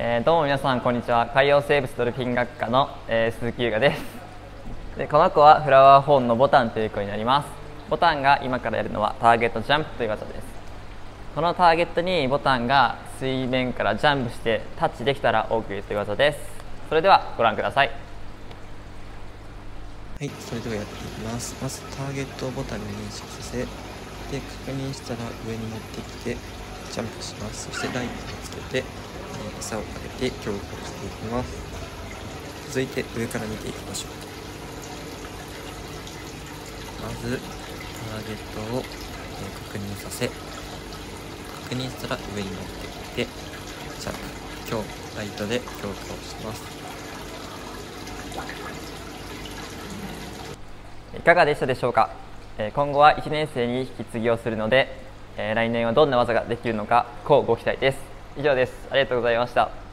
えー、どうも皆さんこんにちは。海洋生物ドルフィン学科の、えー、鈴木優雅です。でこの子はフラワーホーンのボタンという子になります。ボタンが今からやるのはターゲットジャンプという技です。このターゲットにボタンが水面からジャンプしてタッチできたら OK という技です。それではご覧ください。はい、それではやっていきます。まずターゲットをボタンに認識させ、で、確認したら上に持ってきて、ジャンプします。そしてライトをつけて、餌をかけて強行していきます。続いて上から見ていきましょう。まず、ターゲットを、え確認させ、確認したら上に持ってきて、ジャンプ、強、ライトで強行します。いかがでしたでしょうか？え今後は1年生に引き継ぎをするので、え来年はどんな技ができるのかこうご期待です以上です。ありがとうございました。